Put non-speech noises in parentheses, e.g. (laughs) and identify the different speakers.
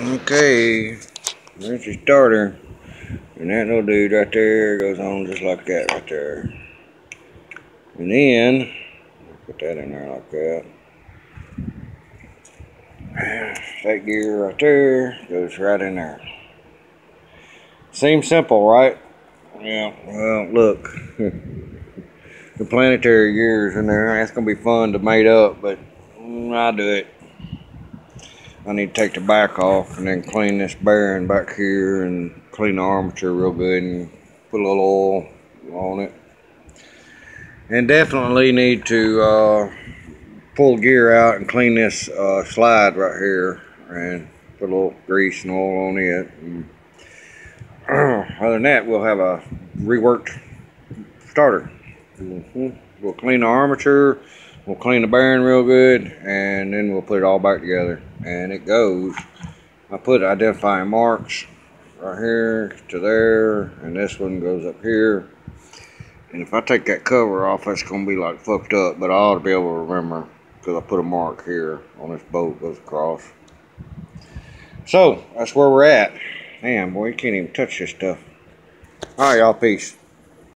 Speaker 1: Okay, there's your starter. And that little dude right there goes on just like that right there. And then, put that in there like that. That gear right there goes right in there. Seems simple, right? Yeah, well, look. (laughs) the planetary gears in there. That's going to be fun to mate up, but I'll do it. I need to take the back off and then clean this bearing back here and clean the armature real good and put a little oil on it. And definitely need to uh, pull gear out and clean this uh, slide right here and put a little grease and oil on it. And (clears throat) other than that, we'll have a reworked starter. Mm -hmm. We'll clean the armature, we'll clean the bearing real good, and then we'll put it all back together. And it goes. I put identifying marks right here to there, and this one goes up here. And if I take that cover off, that's going to be like fucked up, but I ought to be able to remember because I put a mark here on this boat goes across. So, that's where we're at. Damn, boy, you can't even touch this stuff. All right, y'all, peace.